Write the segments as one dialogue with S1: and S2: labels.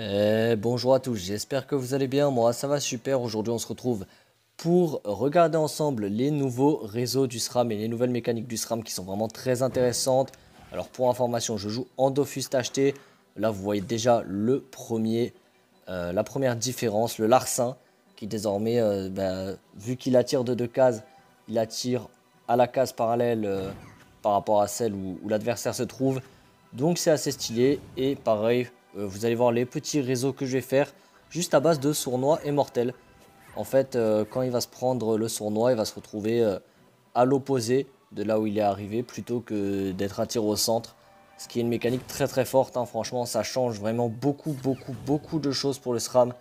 S1: Eh, bonjour à tous, j'espère que vous allez bien, moi ça va super, aujourd'hui on se retrouve pour regarder ensemble les nouveaux réseaux du SRAM et les nouvelles mécaniques du SRAM qui sont vraiment très intéressantes. Alors pour information, je joue en Dofus acheté, là vous voyez déjà le premier, euh, la première différence, le Larcin, qui désormais, euh, bah, vu qu'il attire de deux cases, il attire à la case parallèle euh, par rapport à celle où l'adversaire se trouve. Donc c'est assez stylé et pareil, euh, vous allez voir les petits réseaux que je vais faire juste à base de sournois et mortels. En fait, euh, quand il va se prendre le sournois, il va se retrouver euh, à l'opposé de là où il est arrivé plutôt que d'être attiré au centre. Ce qui est une mécanique très très forte, hein. franchement ça change vraiment beaucoup beaucoup beaucoup de choses pour le SRAM.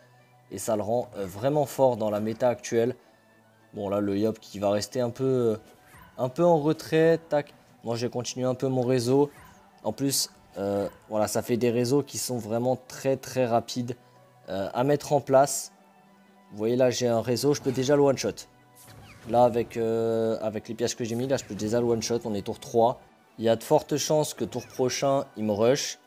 S1: Et ça le rend vraiment fort dans la méta actuelle. Bon là le Yop qui va rester un peu, un peu en retrait, tac. Moi je vais continuer un peu mon réseau. En plus euh, voilà, ça fait des réseaux qui sont vraiment très très rapides euh, à mettre en place. Vous voyez là, j'ai un réseau, je peux déjà le one shot. Là, avec, euh, avec les pièges que j'ai mis, là, je peux déjà le one shot. On est tour 3. Il y a de fortes chances que tour prochain, il me rush.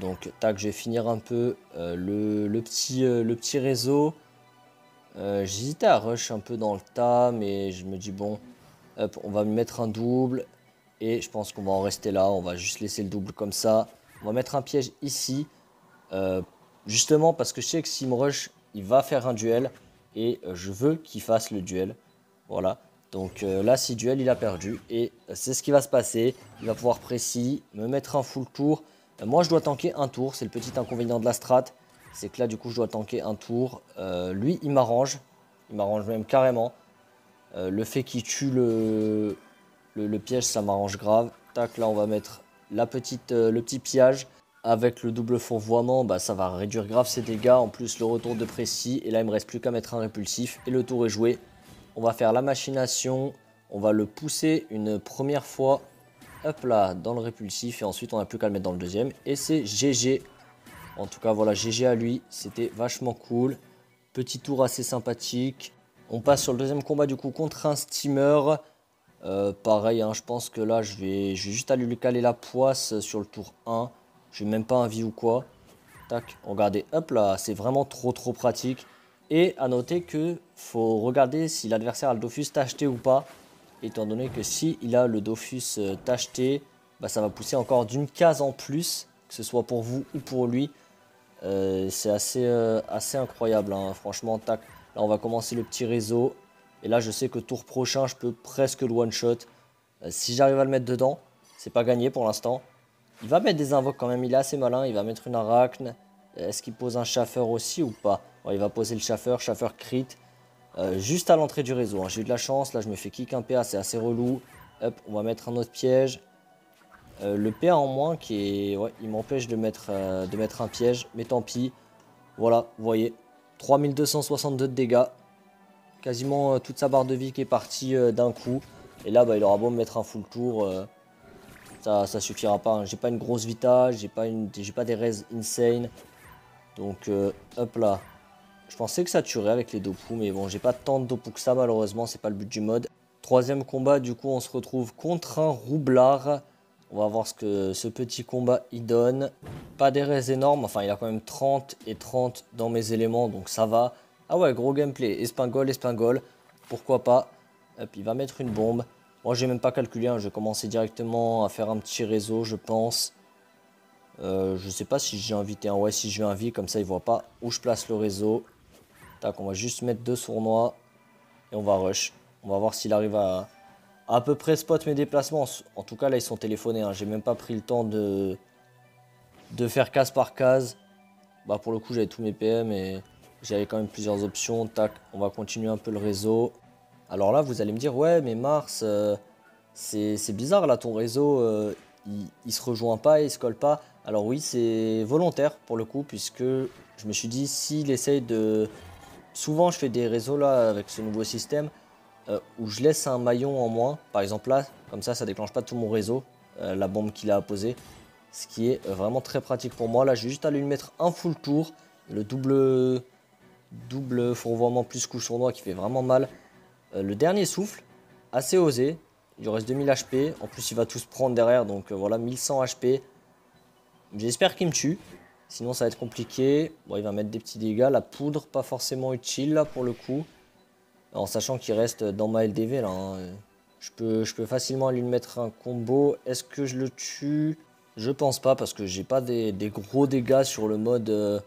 S1: donc, tac, je vais finir un peu le, le, petit, le petit réseau. J'hésitais à rush un peu dans le tas, mais je me dis, bon, on va mettre un double. Et je pense qu'on va en rester là. On va juste laisser le double comme ça. On va mettre un piège ici. Euh, justement parce que je sais que s'il me rush, il va faire un duel. Et euh, je veux qu'il fasse le duel. Voilà. Donc euh, là, si duel, il a perdu. Et c'est ce qui va se passer. Il va pouvoir précis, me mettre un full tour. moi, je dois tanker un tour. C'est le petit inconvénient de la strat. C'est que là, du coup, je dois tanker un tour. lui, il m'arrange. Il m'arrange même carrément. le fait qu'il tue le, le, piège, ça m'arrange grave. Tac, là, on va mettre la petite, euh, le petit pillage. Avec le double fourvoiement, bah, ça va réduire grave ses dégâts. En plus, le retour de précis. Et là, il me reste plus qu'à mettre un répulsif. Et le tour est joué. On va faire la machination. On va le pousser une première fois. Hop là, dans le répulsif. Et ensuite, on n'a plus qu'à le mettre dans le deuxième. Et c'est GG. En tout cas, voilà, GG à lui. C'était vachement cool. Petit tour assez sympathique. On passe sur le deuxième combat du coup contre un steamer. Euh, pareil, hein, je pense que là, je vais, juste aller lui caler la poisse sur le tour 1. Je n'ai même pas envie ou quoi. Tac, regardez, hop là, c'est vraiment trop trop pratique. Et à noter que faut regarder si l'adversaire a le Dofus tacheté ou pas. Étant donné que si il a le Dofus euh, tacheté, bah, ça va pousser encore d'une case en plus, que ce soit pour vous ou pour lui. Euh, c'est assez, assez incroyable, hein. franchement. Tac, là on va commencer le petit réseau. Et là, je sais que tour prochain, je peux presque le one-shot. Euh, si j'arrive à le mettre dedans, c'est pas gagné pour l'instant. Il va mettre des invoques quand même, il est assez malin. Il va mettre une arachne. Est-ce qu'il pose un chaffeur aussi ou pas? Il va poser le chaffeur, chaffeur crit. Euh, juste à l'entrée du réseau. Hein. J'ai eu de la chance, là je me fais kick un PA, c'est assez relou. Hop, on va mettre un autre piège. Euh, le PA en moins qui est... Ouais, il m'empêche de, de mettre un piège, mais tant pis. Voilà, vous voyez, 3262 de dégâts quasiment euh, toute sa barre de vie qui est partie euh, d'un coup. Et là, bah, il aura beau me mettre un full tour, euh, ça, ça suffira pas. Hein. J'ai pas une grosse vita, j'ai pas, pas des res insane. Donc, hop là. Je pensais que ça tuerait avec les Dopu, mais bon, j'ai pas tant de Dopu que ça, malheureusement, c'est pas le but du mode. Troisième combat, du coup, on se retrouve contre un roublard. On va voir ce que ce petit combat il donne. Pas des res énormes, enfin, il a quand même 30 et 30 dans mes éléments, donc ça va. Ah ouais, gros gameplay. Espingol, espingol. Pourquoi pas. Hop, il va mettre une bombe. Moi, j'ai même pas calculé. Hein. Je vais commencer directement à faire un petit réseau, je pense. Euh, je sais pas si j'ai invité un. Ouais, si je lui invite, comme ça, il voit pas où je place le réseau. Tac, on va juste mettre deux sournois. Et on va rush. On va voir s'il arrive à à peu près spot mes déplacements. En tout cas, là, ils sont téléphonés. Hein. J'ai même pas pris le temps de, de faire case par case. Bah, pour le coup, j'avais tous mes PM et j'avais quand même plusieurs options. Tac, on va continuer un peu le réseau. Alors là, vous allez me dire, ouais, mais Mars, euh, c'est bizarre là, ton réseau, euh, il, se rejoint pas, il se colle pas. Alors oui, c'est volontaire pour le coup, puisque je me suis dit, s'il essaye de... Souvent, je fais des réseaux là avec ce nouveau système euh, où je laisse un maillon en moins. Par exemple là, comme ça, ça déclenche pas tout mon réseau, la bombe qu'il a posée. Ce qui est vraiment très pratique pour moi. Là, je vais juste aller lui mettre un full tour, le double double fourvoiement plus couche sournois qui fait vraiment mal. Euh, le dernier souffle, assez osé. Il reste 2000 HP. En plus, il va tous prendre derrière. Donc euh, voilà, 1100 HP. J'espère qu'il me tue. Sinon, ça va être compliqué. Bon, il va mettre des petits dégâts. La poudre, pas forcément utile là pour le coup. En sachant qu'il reste dans ma LDV là. Hein. Je, peux, je peux facilement lui mettre un combo. Est-ce que je le tue? Je pense pas parce que j'ai pas des, gros dégâts sur le mode. Euh,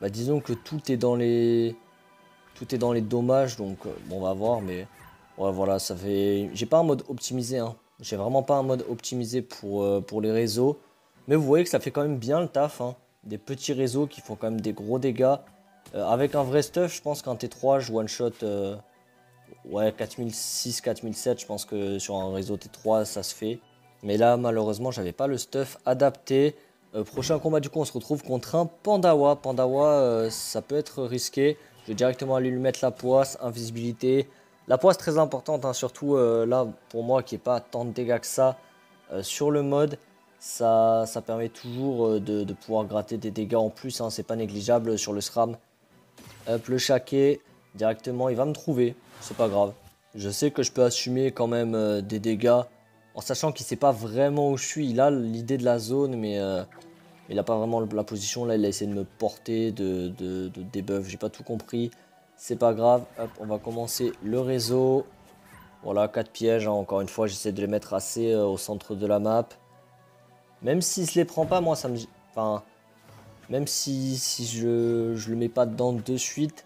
S1: bah, disons que tout est dans les. Tout est dans les dommages. Donc, euh, bon, on va voir. Mais ouais, voilà, ça fait. J'ai pas un mode optimisé. Hein. J'ai vraiment pas un mode optimisé pour, euh, pour les réseaux. Mais vous voyez que ça fait quand même bien le taf. Hein des petits réseaux qui font quand même des gros dégâts. Euh, avec un vrai stuff, je pense qu'un T3, je one shot euh, ouais, 4006, 4007. Je pense que sur un réseau T3, ça se fait. Mais là, malheureusement, j'avais pas le stuff adapté. Euh, prochain combat, du coup, on se retrouve contre un Pandawa. Pandawa, ça peut être risqué. Je vais directement aller lui mettre la poisse, invisibilité. La poisse très importante, hein, surtout là, pour moi, qui n'est pas tant de dégâts que ça sur le mode ça, ça permet toujours euh, de, pouvoir gratter des dégâts en plus, hein, c'est pas négligeable sur le SRAM. Hop, le chaquet, directement, il va me trouver, c'est pas grave. Je sais que je peux assumer quand même euh, des dégâts, en sachant qu'il sait pas vraiment où je suis. Il a l'idée de la zone, mais euh, il a pas vraiment la position. Là, il a essayé de me porter, de, de, de debuff, j'ai pas tout compris. C'est pas grave, hop, on va commencer le réseau. Voilà, 4 pièges, hein. encore une fois, j'essaie de les mettre assez au centre de la map. Même s'il se les prend pas, moi, ça me... Enfin, même si, je, je le mets pas dedans de suite,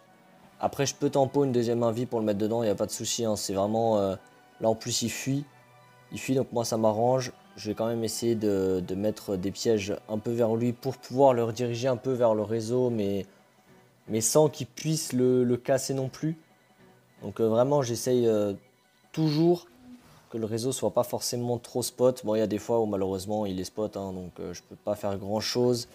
S1: après, je peux tempo une deuxième invie pour le mettre dedans, il n'y a pas de souci. Hein. C'est vraiment... Euh, là, en plus, il fuit. Il fuit, donc moi, ça m'arrange. Je vais quand même essayer de, mettre des pièges un peu vers lui pour pouvoir le rediriger un peu vers le réseau, mais, mais sans qu'il puisse le, casser non plus. Donc euh, vraiment, j'essaye euh, toujours que le réseau soit pas forcément trop spot. Bon, il y a des fois où malheureusement il est spot, hein, donc euh, je peux pas faire grand chose.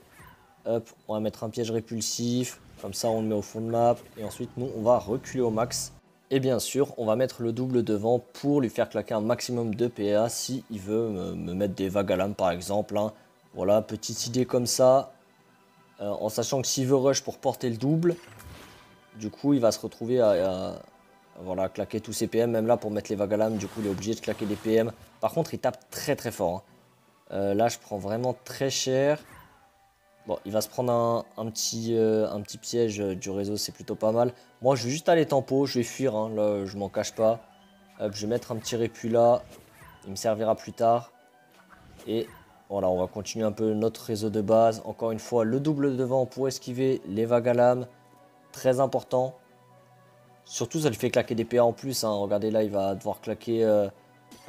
S1: Hop, on va mettre un piège répulsif, comme ça on le met au fond de map, et ensuite nous on va reculer au max. Et bien sûr, on va mettre le double devant pour lui faire claquer un maximum de PA si veut me, mettre des vagues à lame par exemple. Hein. Voilà, petite idée comme ça, euh, en sachant que s'il veut rush pour porter le double, du coup il va se retrouver à voilà, claquer tous ses PM, même là pour mettre les vagues à lame, du coup il est obligé de claquer des PM. Par contre il tape très très fort. Hein. Euh, là je prends vraiment très cher. Bon, il va se prendre un, petit, euh, petit piège du réseau, c'est plutôt pas mal. Moi je vais juste aller tempo, je vais fuir, hein, là je m'en cache pas. je vais mettre un petit répu là, il me servira plus tard. Et voilà, on va continuer un peu notre réseau de base. Encore une fois, le double devant pour esquiver les vagues à lame, très important. Surtout, ça lui fait claquer des PA en plus. Hein. Regardez là, il va devoir claquer euh,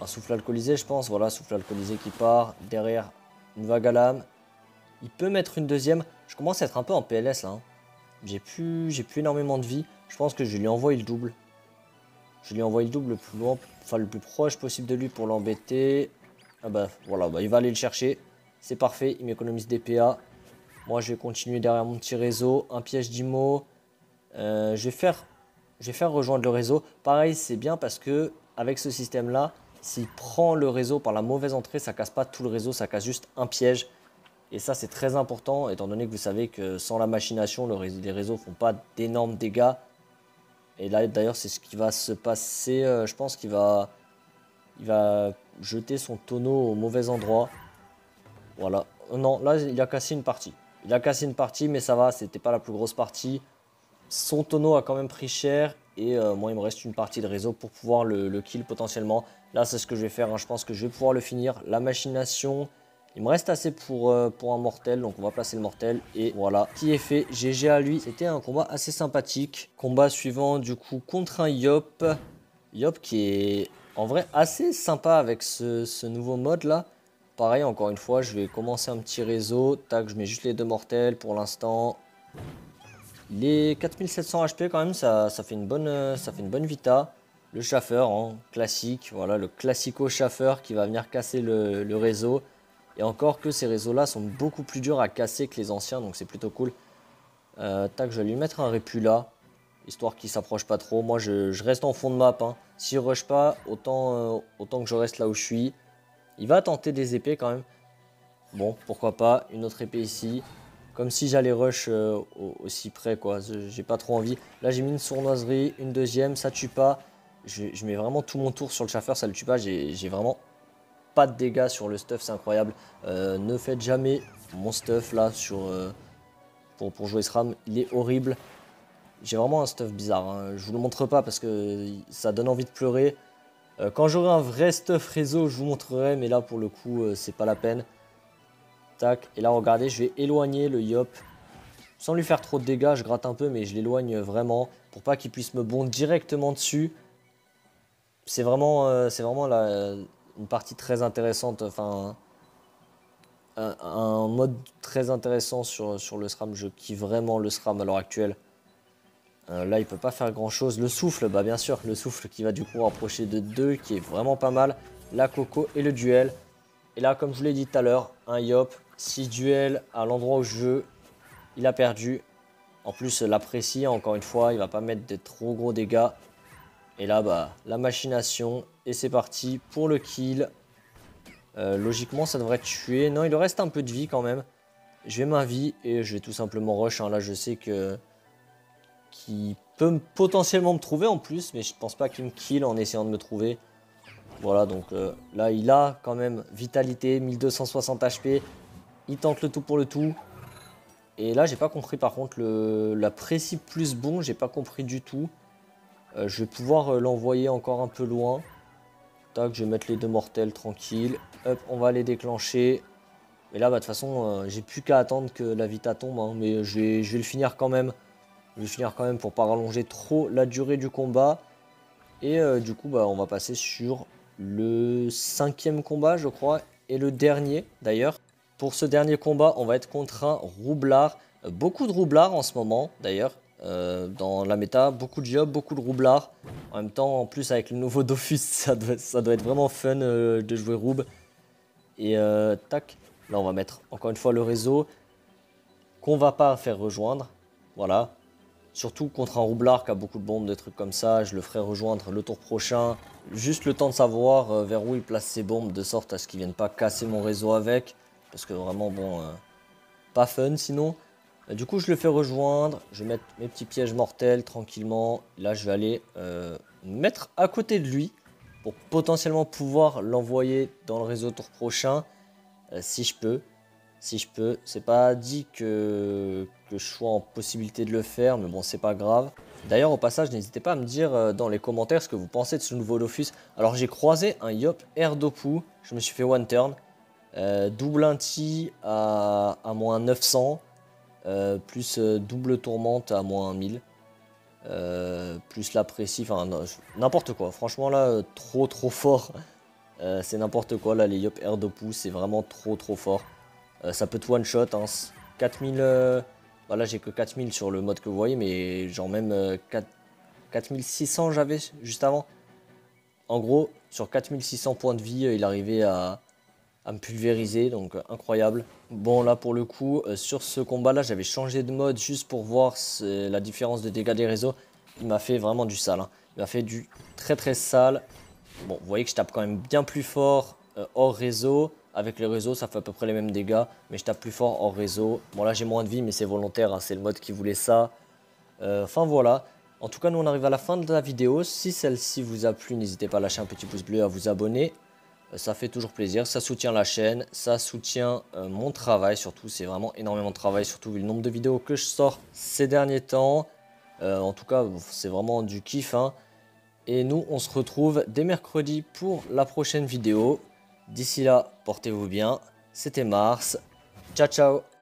S1: un souffle alcoolisé, je pense. Voilà, souffle alcoolisé qui part. Derrière, une vague à lame. Il peut mettre une deuxième. Je commence à être un peu en PLS là. Hein. J'ai plus, plus énormément de vie. Je pense que je lui envoie le double. Je lui envoie le double le plus loin, enfin le plus proche possible de lui pour l'embêter. Ah bah voilà, bah, il va aller le chercher. C'est parfait, il m'économise des PA. Moi, je vais continuer derrière mon petit réseau. Un piège d'IMO. Euh, je vais faire je vais faire rejoindre le réseau. Pareil, c'est bien parce que avec ce système-là, s'il prend le réseau par la mauvaise entrée, ça casse pas tout le réseau, ça casse juste un piège. Et ça, c'est très important, étant donné que vous savez que sans la machination, les réseaux font pas d'énormes dégâts. Et là, d'ailleurs, c'est ce qui va se passer. Euh, je pense qu'il va, il va jeter son tonneau au mauvais endroit. Voilà. Euh, non, là, il a cassé une partie. Il a cassé une partie, mais ça va, c'était pas la plus grosse partie. Son tonneau a quand même pris cher et euh, moi il me reste une partie de réseau pour pouvoir le, kill potentiellement. Là c'est ce que je vais faire, hein. je pense que je vais pouvoir le finir. La machination, il me reste assez pour, euh, pour un mortel, donc on va placer le mortel et voilà, qui est fait, GG à lui. C'était un combat assez sympathique. Combat suivant du coup contre un Yop. Yop qui est en vrai assez sympa avec ce, ce nouveau mode là. Pareil, encore une fois, je vais commencer un petit réseau. Tac, je mets juste les deux mortels pour l'instant. Les 4700 HP quand même, ça, fait, une bonne, ça fait une bonne vita. Le chaffeur, hein, classique, voilà, le classico chaffeur qui va venir casser le, réseau. Et encore que ces réseaux-là sont beaucoup plus durs à casser que les anciens, donc c'est plutôt cool. Euh, tac, je vais lui mettre un répu là, histoire qu'il s'approche pas trop. Moi, je, reste en fond de map. Hein. S'il rush pas, autant, euh, autant que je reste là où je suis. Il va tenter des épées quand même. Bon, pourquoi pas, une autre épée ici. Comme si j'allais rush euh, aussi près, quoi. J'ai pas trop envie. Là, j'ai mis une sournoiserie, une deuxième, ça tue pas. Je, mets vraiment tout mon tour sur le chaffeur, ça le tue pas. J'ai vraiment pas de dégâts sur le stuff, c'est incroyable. Euh, ne faites jamais mon stuff là sur, euh, pour, pour jouer SRAM. Il est horrible. J'ai vraiment un stuff bizarre. Hein. Je vous le montre pas parce que ça donne envie de pleurer. Euh, quand j'aurai un vrai stuff réseau, je vous montrerai. Mais là, pour le coup, c'est pas la peine. Tac. Et là, regardez, je vais éloigner le Yop. Sans lui faire trop de dégâts, je gratte un peu, mais je l'éloigne vraiment. Pour pas qu'il puisse me bondre directement dessus. C'est vraiment, c'est vraiment une partie très intéressante. Enfin, un, mode très intéressant sur, le SRAM. Je kiffe vraiment le SRAM à l'heure actuelle. Euh, là, il peut pas faire grand chose. Le souffle, bah bien sûr, le souffle qui va du coup rapprocher de 2, qui est vraiment pas mal. La coco et le duel. Et là, comme je vous l'ai dit tout à l'heure, un Yop, 6 duels à l'endroit où je veux. Il a perdu. En plus, l'apprécie, encore une fois, il va pas mettre de trop gros dégâts. Et là, bah, la machination. Et c'est parti pour le kill. Euh, logiquement, ça devrait tuer. Non, il reste un peu de vie quand même. Je vais ma vie et je vais tout simplement rush. Hein. Là, je sais que qui peut potentiellement me trouver en plus, mais je pense pas qu'il me kill en essayant de me trouver. Voilà, donc euh, là, il a quand même vitalité, 1260 HP. Il tente le tout pour le tout. Et là, j'ai pas compris par contre le, la précis plus bon, j'ai pas compris du tout. Euh, je vais pouvoir l'envoyer encore un peu loin. Tac, je vais mettre les deux mortels tranquille. Hop, on va les déclencher. Et là, bah, de toute façon, j'ai plus qu'à attendre que la vita tombe. Hein, mais je vais, le finir quand même. Je vais finir quand même pour pas rallonger trop la durée du combat. Et euh, du coup, bah, on va passer sur le cinquième combat, je crois, et le dernier d'ailleurs. Pour ce dernier combat, on va être contre un roublard. Beaucoup de roublards en ce moment, d'ailleurs, euh, dans la méta. Beaucoup de jobs, beaucoup de roublards. En même temps, en plus, avec le nouveau Dofus, ça doit, être vraiment fun euh, de jouer roub. Et tac, là, on va mettre encore une fois le réseau qu'on va pas faire rejoindre. Voilà, Surtout contre un roublard qui a beaucoup de bombes, des trucs comme ça. Je le ferai rejoindre le tour prochain. Juste le temps de savoir euh, vers où il place ses bombes, de sorte à ce qu'il ne vienne pas casser mon réseau avec. Parce que vraiment, bon, euh, pas fun sinon. Euh, du coup, je le fais rejoindre. Je vais mettre mes petits pièges mortels tranquillement. Là, je vais aller mettre à côté de lui pour potentiellement pouvoir l'envoyer dans le réseau tour prochain. si je peux si je peux. C'est pas dit que, je sois en possibilité de le faire, mais bon, c'est pas grave. D'ailleurs, au passage, n'hésitez pas à me dire euh, dans les commentaires ce que vous pensez de ce nouveau Dofus. Alors, j'ai croisé un Yop Erdopu, je me suis fait one turn. Euh, double inti à, à moins 900, euh, plus double tourmente à moins 1000. plus la précis, enfin n'importe quoi. Franchement là, trop trop fort. c'est n'importe quoi là, les Yop Erdopu, c'est vraiment trop trop fort. Euh, ça peut te one shot. 4000. Hein. Voilà, j'ai que 4000 sur le mode que vous voyez, mais genre même 4600 euh, j'avais juste avant. En gros, sur 4600 points de vie, euh, il arrivait à, me pulvériser, donc incroyable. Bon, là pour le coup, sur ce combat-là, j'avais changé de mode juste pour voir la différence de dégâts des réseaux. Il m'a fait vraiment du sale. Hein. Il m'a fait du très très sale. Bon, vous voyez que je tape quand même bien plus fort hors réseau. Avec les réseaux, ça fait à peu près les mêmes dégâts, mais je tape plus fort en réseau. Bon, là, j'ai moins de vie, mais c'est volontaire, hein, c'est le mode qui voulait ça. Euh, enfin, voilà. En tout cas, nous, on arrive à la fin de la vidéo. Si celle-ci vous a plu, n'hésitez pas à lâcher un petit pouce bleu, à vous abonner. Euh, ça fait toujours plaisir, ça soutient la chaîne, ça soutient euh, mon travail, surtout, c'est vraiment énormément de travail, surtout vu le nombre de vidéos que je sors ces derniers temps. en tout cas, c'est vraiment du kiff. Hein. Et nous, on se retrouve dès mercredi pour la prochaine vidéo. D'ici là, portez-vous bien. C'était Mars. Ciao, ciao